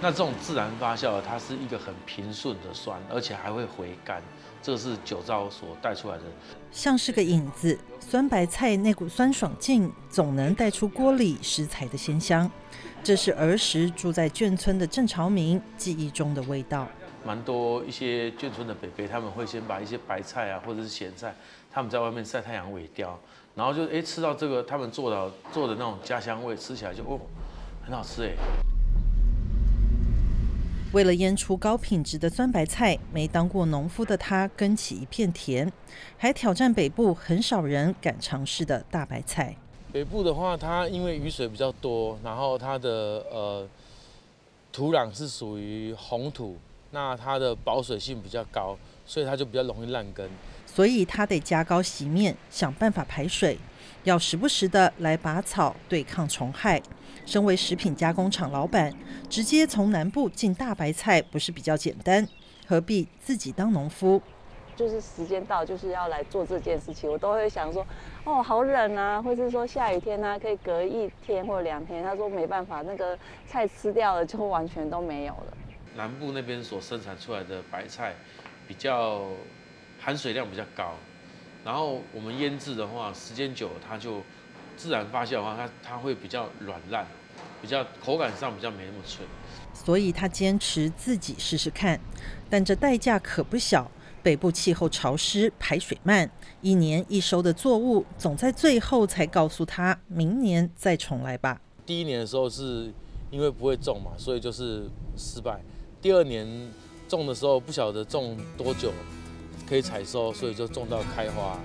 那这种自然发酵，它是一个很平顺的酸，而且还会回甘，这是酒糟所带出来的。像是个影子，酸白菜那股酸爽劲，总能带出锅里食材的鲜香。这是儿时住在眷村的郑朝明记忆中的味道。蛮多一些眷村的北北，他们会先把一些白菜啊，或者是咸菜，他们在外面晒太阳萎凋，然后就哎吃到这个他们做的做的那种家乡味，吃起来就哦很好吃哎。为了腌出高品质的酸白菜，没当过农夫的他耕起一片田，还挑战北部很少人敢尝试的大白菜。北部的话，它因为雨水比较多，然后它的呃土壤是属于红土，那它的保水性比较高，所以它就比较容易烂根。所以它得加高洗面，想办法排水，要时不时的来拔草对抗虫害。身为食品加工厂老板，直接从南部进大白菜不是比较简单？何必自己当农夫？就是时间到，就是要来做这件事情，我都会想说，哦，好冷啊，或是说下雨天啊，可以隔一天或两天。他说没办法，那个菜吃掉了就完全都没有了。南部那边所生产出来的白菜比较含水量比较高，然后我们腌制的话，时间久它就自然发酵的话，它它会比较软烂。比较口感上比较没那么脆，所以他坚持自己试试看，但这代价可不小。北部气候潮湿，排水慢，一年一收的作物总在最后才告诉他，明年再重来吧。第一年的时候是因为不会种嘛，所以就是失败。第二年种的时候不晓得种多久可以采收，所以就种到开花。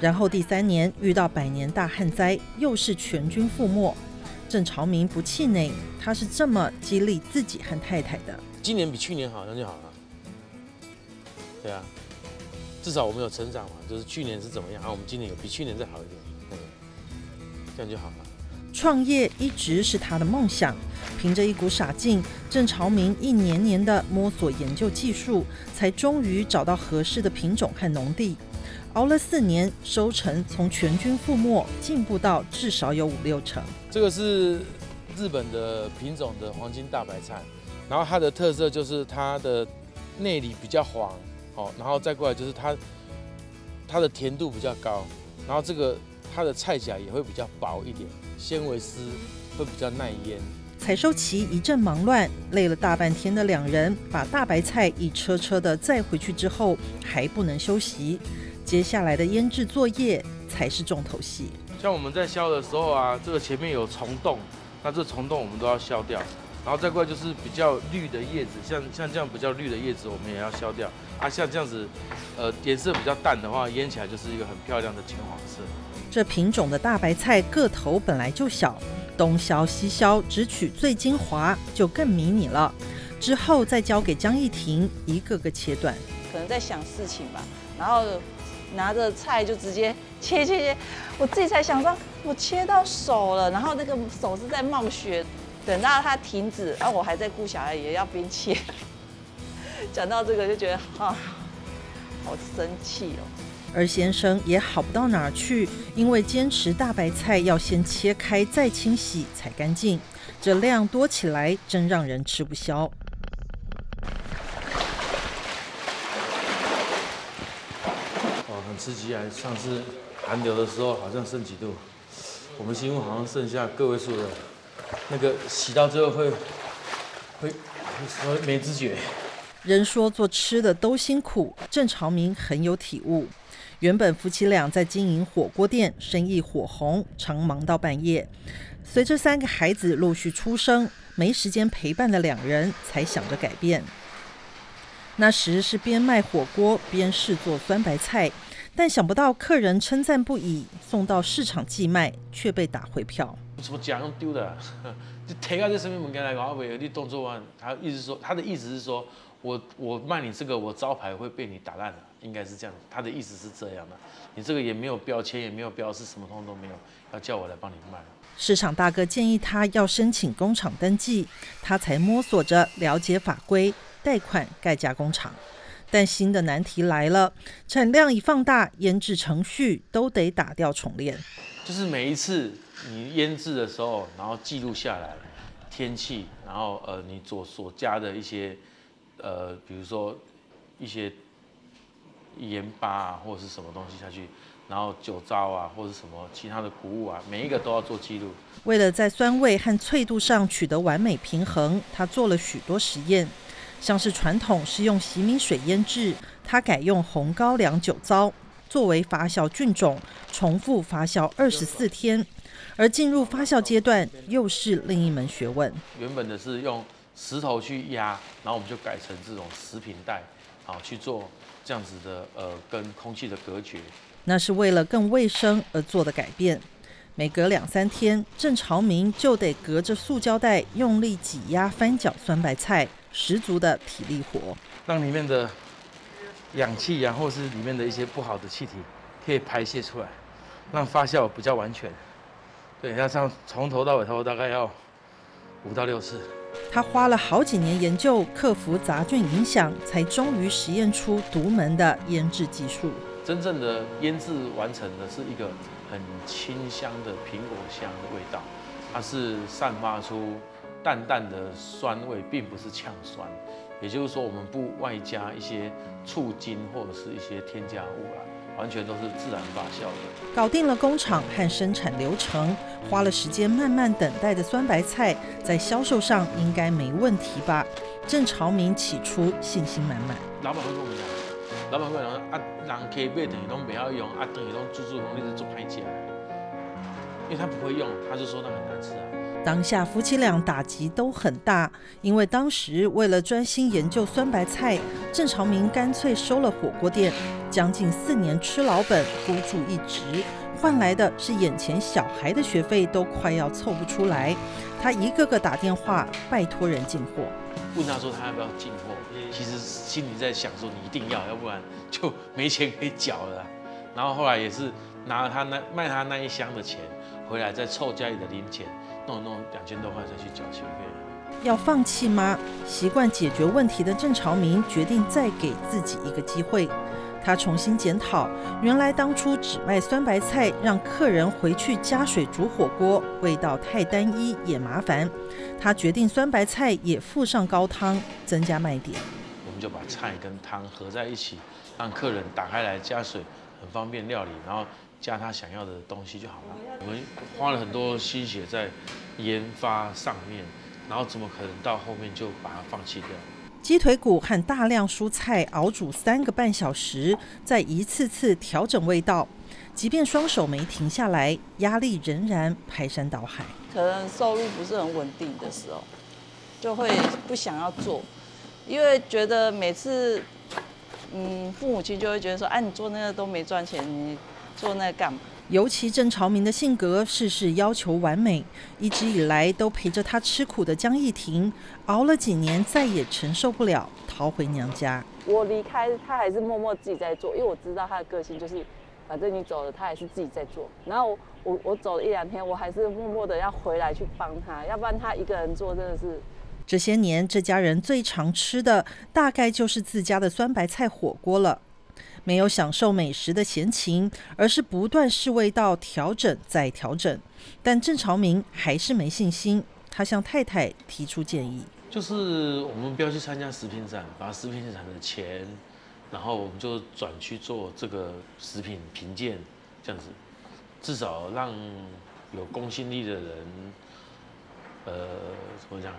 然后第三年遇到百年大旱灾，又是全军覆没。郑朝明不气馁，他是这么激励自己和太太的。今年比去年好，那就好了。对啊，至少我们有成长嘛。就是去年是怎么样，啊，我们今年有比去年再好一点，这样就好了。创业一直是他的梦想，凭着一股傻劲，郑朝明一年年的摸索研究技术，才终于找到合适的品种和农地。熬了四年，收成从全军覆没进步到至少有五六成。这个是日本的品种的黄金大白菜，然后它的特色就是它的内里比较黄，好，然后再过来就是它它的甜度比较高，然后这个它的菜甲也会比较薄一点，纤维丝会比较耐腌。采收期一阵忙乱，累了大半天的两人把大白菜一车车的载回去之后，还不能休息。接下来的腌制作业才是重头戏。像我们在削的时候啊，这个前面有虫洞，那这虫洞我们都要削掉。然后再过来就是比较绿的叶子，像像这样比较绿的叶子，我们也要削掉。啊，像这样子，呃，颜色比较淡的话，腌起来就是一个很漂亮的金黄色。这品种的大白菜个头本来就小，东削西削，只取最精华就更迷你了。之后再交给江一婷一个个切断。可能在想事情吧，然后。拿着菜就直接切切切，我自己才想到我切到手了，然后那个手是在冒血，等到它停止，然后我还在顾小孩，也要边切。讲到这个就觉得啊，好生气哦。而先生也好不到哪儿去，因为坚持大白菜要先切开再清洗才干净，这量多起来真让人吃不消。吃起来上次寒流的时候好像剩几度，我们新屋好像剩下个位数的，那个洗到最后会会会没知觉。人说做吃的都辛苦，郑朝明很有体悟。原本夫妻俩在经营火锅店，生意火红，常忙到半夜。随着三个孩子陆续出生，没时间陪伴的两人才想着改变。那时是边卖火锅边试做酸白菜。但想不到客人称赞不已，送到市场寄卖却被打回票。什么奖丢的？就提到这身边门来讲，阿伟有啲动作完，他意思说，他的意思是说，我我卖你这个，我招牌会被你打烂了，应该是这样。他的意思是这样的，你这个也没有标签，也没有标示，什么通都没有，要叫我来帮你卖。市场大哥建议他要申请工厂登记，他才摸索着了解法规，贷款盖加工厂。但新的难题来了，产量一放大，腌制程序都得打掉重练。就是每一次你腌制的时候，然后记录下来，天气，然后呃你所所加的一些呃比如说一些盐巴啊或者是什么东西下去，然后酒糟啊或者什么其他的谷物啊，每一个都要做记录。为了在酸味和脆度上取得完美平衡，他做了许多实验，像是传统是用洗米水腌制，他改用红高粱酒糟作为发酵菌种，重复发酵二十四天。而进入发酵阶段，又是另一门学问。原本的是用石头去压，然后我们就改成这种食品袋，好去做这样子的呃跟空气的隔绝。那是为了更卫生而做的改变。每隔两三天，郑朝明就得隔着塑胶袋用力挤压翻搅酸白菜，十足的体力活，让里面的氧气呀，或是里面的一些不好的气体可以排泄出来，让发酵比较完全。对，要上从头到尾，头大概要五到六次。他花了好几年研究，克服杂菌影响，才终于实验出独门的腌制技术。真正的腌制完成的是一个很清香的苹果香的味道，它是散发出淡淡的酸味，并不是呛酸。也就是说，我们不外加一些醋精或者是一些添加物啦。完全都是自然发酵的。搞定了工厂和生产流程，花了时间慢慢等待的酸白菜，在销售上应该没问题吧？郑朝明起初信心满满。老板会跟我们讲，老板会讲啊，人可以买等于都不要用，啊等于都注注用，你是做派价，因为他不会用，他就说那很难吃啊。当下夫妻俩打击都很大，因为当时为了专心研究酸白菜，郑朝明干脆收了火锅店，将近四年吃老本孤注一掷，换来的是眼前小孩的学费都快要凑不出来。他一个个打电话拜托人进货，问他说他要不要进货，其实心里在想说你一定要，要不然就没钱可以缴了。然后后来也是拿了他那卖他那一箱的钱回来，再凑家里的零钱。弄弄两千多块再去缴学费，要放弃吗？习惯解决问题的郑朝明决定再给自己一个机会。他重新检讨，原来当初只卖酸白菜，让客人回去加水煮火锅，味道太单一也麻烦。他决定酸白菜也附上高汤，增加卖点。我们就把菜跟汤合在一起，让客人打开来加水，很方便料理，然后。加他想要的东西就好了。我们花了很多心血在研发上面，然后怎么可能到后面就把它放弃掉？鸡腿骨和大量蔬菜熬煮三个半小时，再一次次调整味道，即便双手没停下来，压力仍然排山倒海。可能收入不是很稳定的时候，就会不想要做，因为觉得每次，嗯，父母亲就会觉得说，哎，你做那个都没赚钱，你。做那干嘛？尤其郑朝明的性格，事事要求完美，一直以来都陪着他吃苦的江艺婷，熬了几年，再也承受不了，逃回娘家。我离开，他还是默默自己在做，因为我知道他的个性就是，反正你走了，他还是自己在做。然后我我走了一两天，我还是默默的要回来去帮他，要不然他一个人做真的是。这些年，这家人最常吃的大概就是自家的酸白菜火锅了。没有享受美食的闲情，而是不断试味道、调整再调整。但郑朝明还是没信心，他向太太提出建议：就是我们不要去参加食品展，把食品展的钱，然后我们就转去做这个食品评鉴，这样子，至少让有公信力的人，呃，怎么讲，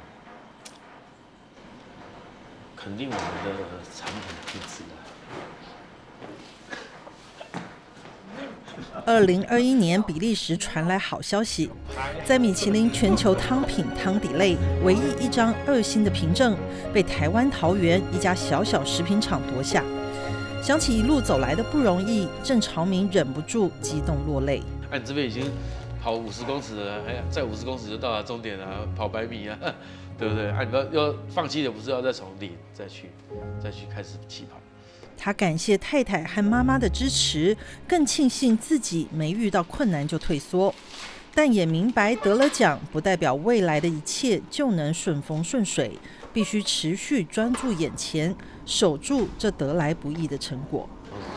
肯定我们的产品品质啊。二零二一年，比利时传来好消息，在米其林全球汤品汤底类唯一一张二星的凭证被台湾桃园一家小小食品厂夺下。想起一路走来的不容易，郑朝明忍不住激动落泪。哎，你这边已经跑五十公尺了，哎呀，再五十公尺就到达终点了，跑百米啊，对不对？哎，你要要放弃的不是要再从零再去再去开始起跑。他感谢太太和妈妈的支持，更庆幸自己没遇到困难就退缩，但也明白得了奖不代表未来的一切就能顺风顺水，必须持续专注眼前，守住这得来不易的成果。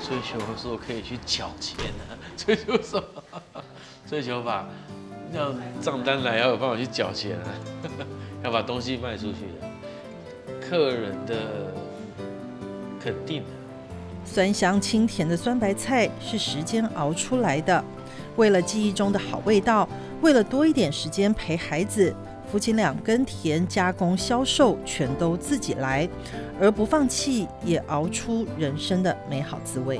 追求说可以去缴钱啊，追求什么？追求把要账单来要有办法去缴钱啊。要把东西卖出去的，客人的肯定的。酸香清甜的酸白菜是时间熬出来的。为了记忆中的好味道，为了多一点时间陪孩子，夫妻俩耕田、加工、销售全都自己来，而不放弃，也熬出人生的美好滋味。